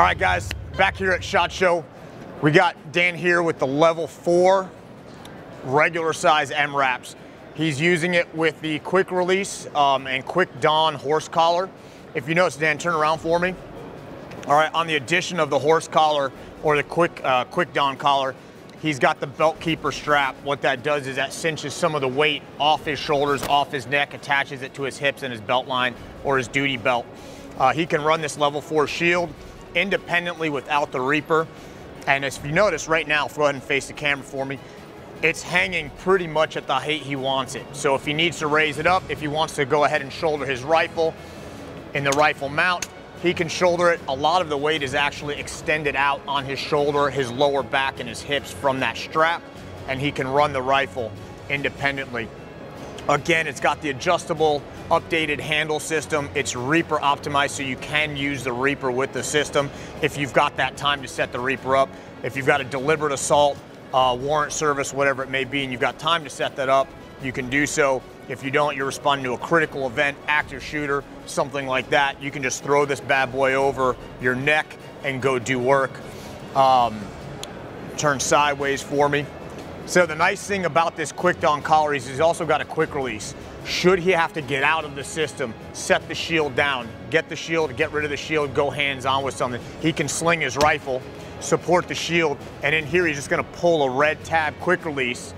All right, guys, back here at SHOT Show, we got Dan here with the level four regular size MRAPs. He's using it with the quick release um, and quick Don horse collar. If you notice, Dan, turn around for me. All right, on the addition of the horse collar or the quick uh, quick Don collar, he's got the belt keeper strap. What that does is that cinches some of the weight off his shoulders, off his neck, attaches it to his hips and his belt line or his duty belt. Uh, he can run this level four shield independently without the Reaper. And as you notice right now, go ahead and face the camera for me, it's hanging pretty much at the height he wants it. So if he needs to raise it up, if he wants to go ahead and shoulder his rifle in the rifle mount, he can shoulder it. A lot of the weight is actually extended out on his shoulder, his lower back, and his hips from that strap, and he can run the rifle independently. Again, it's got the adjustable updated handle system. It's Reaper optimized, so you can use the Reaper with the system if you've got that time to set the Reaper up. If you've got a deliberate assault, uh, warrant service, whatever it may be, and you've got time to set that up, you can do so. If you don't, you're responding to a critical event, active shooter, something like that. You can just throw this bad boy over your neck and go do work. Um, turn sideways for me. So the nice thing about this quick Don collar is he's also got a quick release. Should he have to get out of the system, set the shield down, get the shield, get rid of the shield, go hands on with something, he can sling his rifle, support the shield, and in here he's just gonna pull a red tab quick release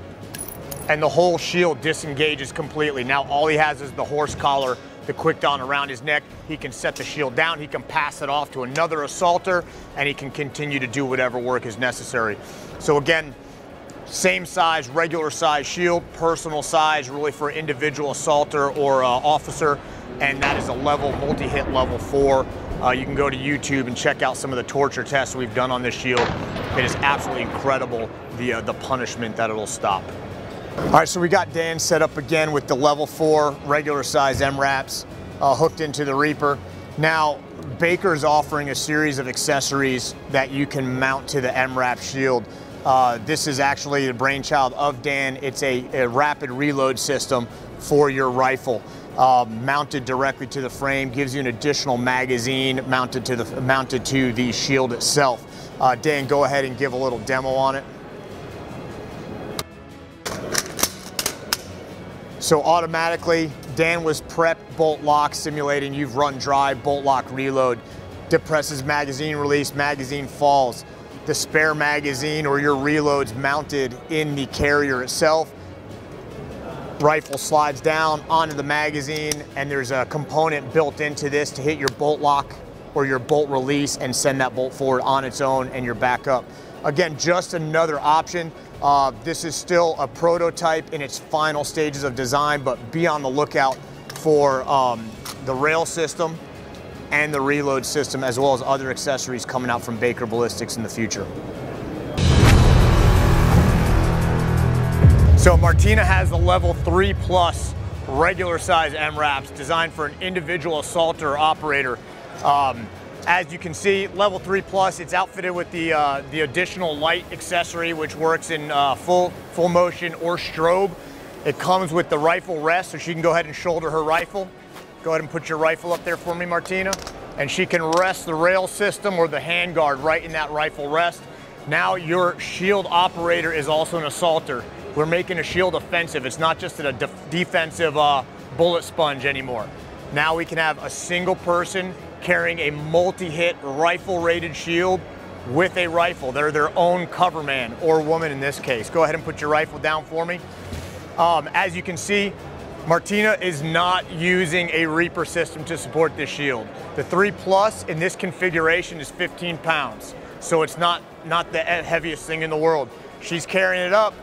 and the whole shield disengages completely. Now all he has is the horse collar, the quick Don around his neck. He can set the shield down, he can pass it off to another assaulter, and he can continue to do whatever work is necessary. So again, same size, regular size shield, personal size, really for individual assaulter or uh, officer, and that is a level, multi-hit level four. Uh, you can go to YouTube and check out some of the torture tests we've done on this shield. It is absolutely incredible, the, uh, the punishment that it'll stop. All right, so we got Dan set up again with the level four regular size MRAPs uh, hooked into the Reaper. Now, Baker is offering a series of accessories that you can mount to the MRAP shield. Uh, this is actually the brainchild of Dan. It's a, a rapid reload system for your rifle. Uh, mounted directly to the frame, gives you an additional magazine mounted to the mounted to the shield itself. Uh, Dan, go ahead and give a little demo on it. So automatically, Dan was prepped bolt lock simulating you've run dry, bolt lock reload, depresses magazine release, magazine falls the spare magazine or your reloads mounted in the carrier itself. Rifle slides down onto the magazine and there's a component built into this to hit your bolt lock or your bolt release and send that bolt forward on its own and you're back up. Again, just another option. Uh, this is still a prototype in its final stages of design, but be on the lookout for um, the rail system and the reload system, as well as other accessories coming out from Baker Ballistics in the future. So Martina has the level three plus regular size MRAPs designed for an individual assaulter or operator. Um, as you can see, level three plus, it's outfitted with the uh, the additional light accessory, which works in uh, full full motion or strobe. It comes with the rifle rest, so she can go ahead and shoulder her rifle. Go ahead and put your rifle up there for me, Martina. And she can rest the rail system or the handguard right in that rifle rest. Now your shield operator is also an assaulter. We're making a shield offensive. It's not just a defensive uh, bullet sponge anymore. Now we can have a single person carrying a multi-hit rifle rated shield with a rifle. They're their own cover man or woman in this case. Go ahead and put your rifle down for me. Um, as you can see, Martina is not using a Reaper system to support this shield. The 3 Plus in this configuration is 15 pounds, so it's not, not the heaviest thing in the world. She's carrying it up.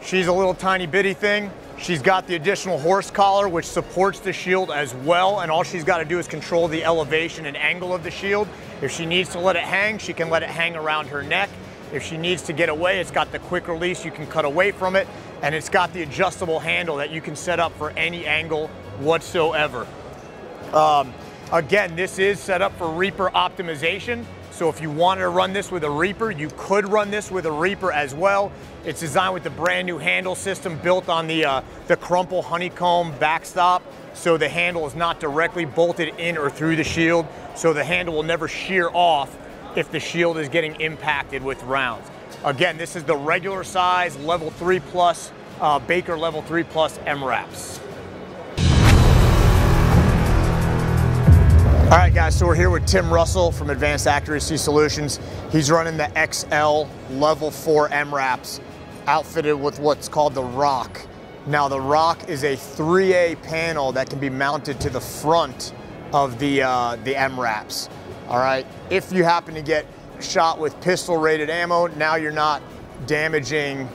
She's a little tiny bitty thing. She's got the additional horse collar, which supports the shield as well, and all she's got to do is control the elevation and angle of the shield. If she needs to let it hang, she can let it hang around her neck. If she needs to get away, it's got the quick release, you can cut away from it, and it's got the adjustable handle that you can set up for any angle whatsoever. Um, again, this is set up for Reaper optimization, so if you wanted to run this with a Reaper, you could run this with a Reaper as well. It's designed with the brand new handle system built on the, uh, the crumple honeycomb backstop, so the handle is not directly bolted in or through the shield, so the handle will never shear off if the shield is getting impacted with rounds. Again, this is the regular size level 3 plus, uh, Baker level 3 plus MRAPs. All right, guys, so we're here with Tim Russell from Advanced Accuracy Solutions. He's running the XL Level 4 MRAPs outfitted with what's called the Rock. Now, the Rock is a 3A panel that can be mounted to the front of the, uh, the MRAPs. All right, if you happen to get shot with pistol rated ammo, now you're not damaging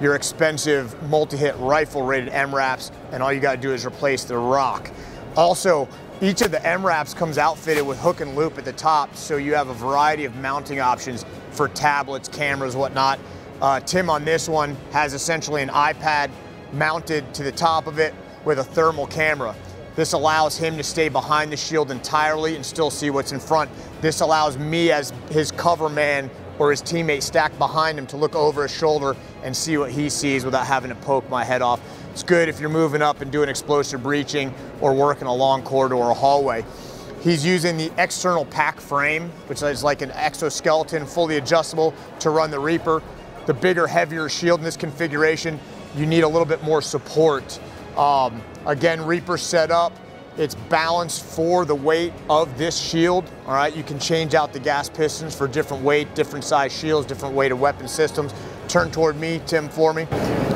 your expensive multi-hit rifle rated MRAPs, and all you gotta do is replace the Rock. Also, each of the MRAPs comes outfitted with hook and loop at the top, so you have a variety of mounting options for tablets, cameras, whatnot. Uh, Tim on this one has essentially an iPad mounted to the top of it with a thermal camera. This allows him to stay behind the shield entirely and still see what's in front. This allows me as his cover man or his teammate stacked behind him to look over his shoulder and see what he sees without having to poke my head off. It's good if you're moving up and doing explosive breaching or working a long corridor or hallway. He's using the external pack frame, which is like an exoskeleton, fully adjustable to run the Reaper. The bigger, heavier shield in this configuration, you need a little bit more support. Um, again, Reaper setup. it's balanced for the weight of this shield. All right, you can change out the gas pistons for different weight, different size shields, different weight of weapon systems. Turn toward me, Tim, for me.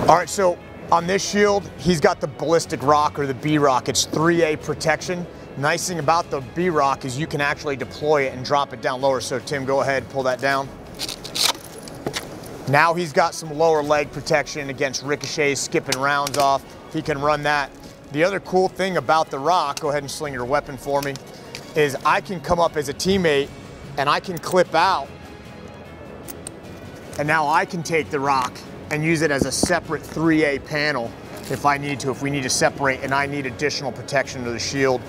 All right, so on this shield, he's got the ballistic rock or the B-Rock. It's 3A protection. Nice thing about the B-Rock is you can actually deploy it and drop it down lower. So Tim, go ahead, pull that down. Now he's got some lower leg protection against ricochets, skipping rounds off. He can run that. The other cool thing about the Rock, go ahead and sling your weapon for me, is I can come up as a teammate and I can clip out and now I can take the Rock and use it as a separate 3A panel if I need to, if we need to separate and I need additional protection to the shield.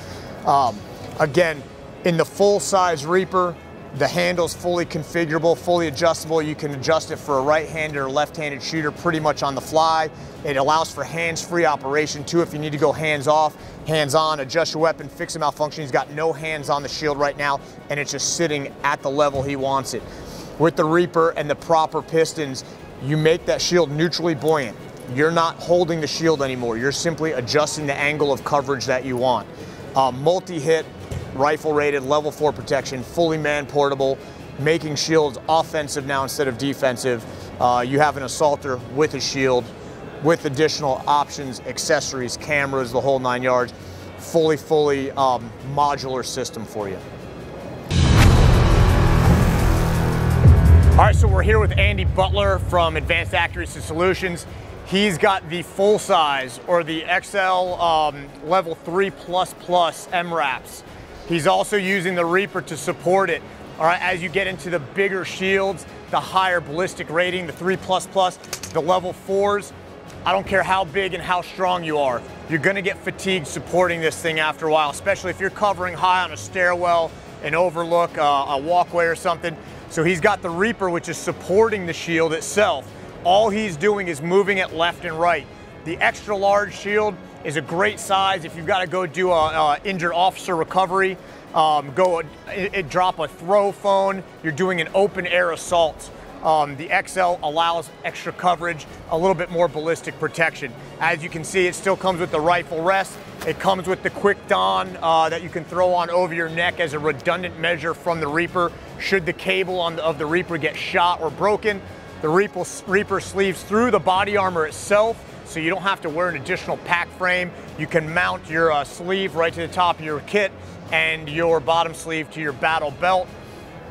Um, again, in the full size Reaper, the handle's fully configurable, fully adjustable. You can adjust it for a right-handed or left-handed shooter pretty much on the fly. It allows for hands-free operation too if you need to go hands-off, hands-on, adjust your weapon, fix a malfunction. He's got no hands on the shield right now and it's just sitting at the level he wants it. With the Reaper and the proper pistons, you make that shield neutrally buoyant. You're not holding the shield anymore. You're simply adjusting the angle of coverage that you want. Uh, multi-hit, rifle rated, level four protection, fully man portable, making shields offensive now instead of defensive. Uh, you have an assaulter with a shield, with additional options, accessories, cameras, the whole nine yards. Fully, fully um, modular system for you. All right, so we're here with Andy Butler from Advanced Accuracy Solutions. He's got the full size or the XL um, level 3 plus plus MRAPs. He's also using the Reaper to support it. All right, as you get into the bigger shields, the higher ballistic rating, the 3 plus plus, the level 4s, I don't care how big and how strong you are, you're gonna get fatigued supporting this thing after a while, especially if you're covering high on a stairwell, an overlook, uh, a walkway or something. So he's got the Reaper, which is supporting the shield itself. All he's doing is moving it left and right. The extra large shield is a great size if you've got to go do a, a injured officer recovery, um, go it, it drop a throw phone, you're doing an open air assault. Um, the XL allows extra coverage, a little bit more ballistic protection. As you can see, it still comes with the rifle rest. It comes with the quick don uh, that you can throw on over your neck as a redundant measure from the Reaper. Should the cable the, of the Reaper get shot or broken, the Reaper, Reaper sleeves through the body armor itself, so you don't have to wear an additional pack frame. You can mount your uh, sleeve right to the top of your kit and your bottom sleeve to your battle belt.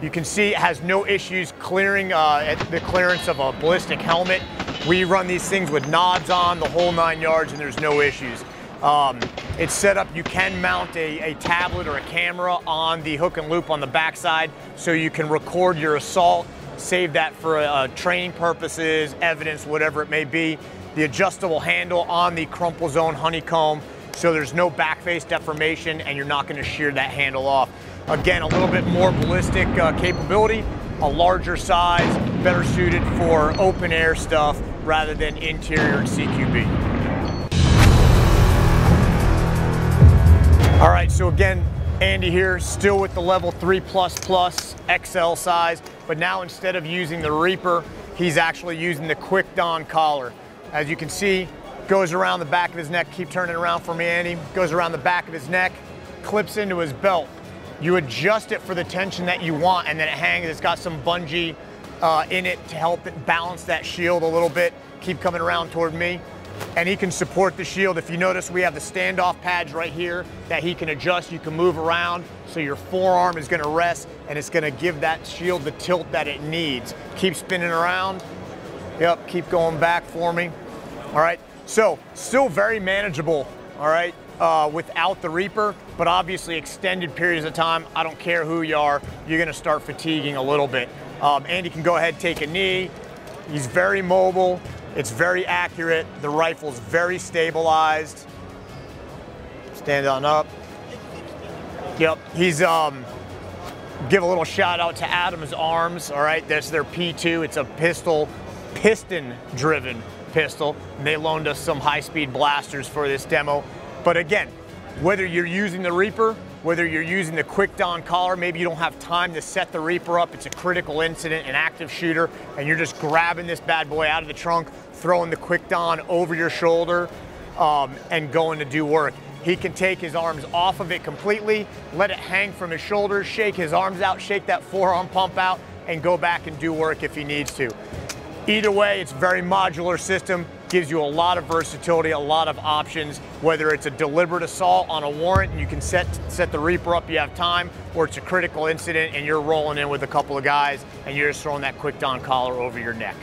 You can see it has no issues clearing uh, the clearance of a ballistic helmet. We run these things with nods on the whole nine yards and there's no issues. Um, it's set up, you can mount a, a, tablet or a camera on the hook and loop on the backside so you can record your assault, save that for uh, training purposes, evidence, whatever it may be. The adjustable handle on the crumple zone honeycomb so there's no back face deformation and you're not gonna shear that handle off. Again, a little bit more ballistic uh, capability, a larger size, better suited for open air stuff rather than interior CQB. All right, so again, Andy here, still with the level 3 plus plus XL size, but now instead of using the Reaper, he's actually using the Quick Don collar. As you can see, goes around the back of his neck. Keep turning around for me, Andy. Goes around the back of his neck, clips into his belt. You adjust it for the tension that you want, and then it hangs. It's got some bungee uh, in it to help it balance that shield a little bit. Keep coming around toward me. And he can support the shield. If you notice, we have the standoff pads right here that he can adjust. You can move around, so your forearm is gonna rest, and it's gonna give that shield the tilt that it needs. Keep spinning around. Yep, keep going back for me. All right, so still very manageable, all right, uh, without the Reaper, but obviously extended periods of time, I don't care who you are, you're gonna start fatiguing a little bit. Um, Andy can go ahead, take a knee. He's very mobile. It's very accurate. The rifle's very stabilized. Stand on up. Yep, he's, um, give a little shout out to Adams Arms, all right? That's their P2. It's a pistol, piston driven pistol. They loaned us some high speed blasters for this demo. But again, whether you're using the Reaper, whether you're using the Quick Don collar, maybe you don't have time to set the Reaper up, it's a critical incident, an active shooter, and you're just grabbing this bad boy out of the trunk, throwing the Quick Don over your shoulder, um, and going to do work. He can take his arms off of it completely, let it hang from his shoulders, shake his arms out, shake that forearm pump out, and go back and do work if he needs to. Either way, it's a very modular system, gives you a lot of versatility, a lot of options, whether it's a deliberate assault on a warrant and you can set, set the Reaper up, you have time, or it's a critical incident and you're rolling in with a couple of guys and you're just throwing that quick Don collar over your neck.